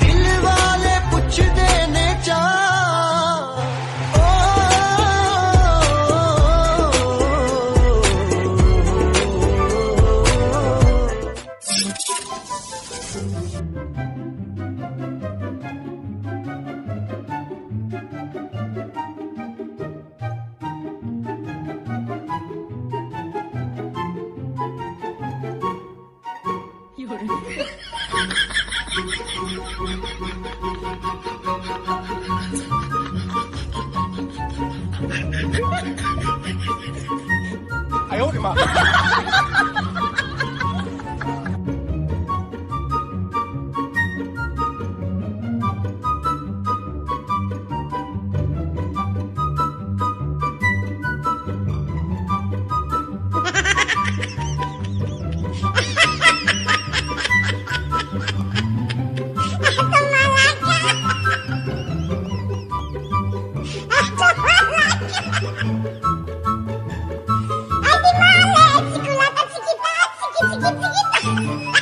दिल वाले पुछदे ने चा 哎呦我的妈！Ha ha ha!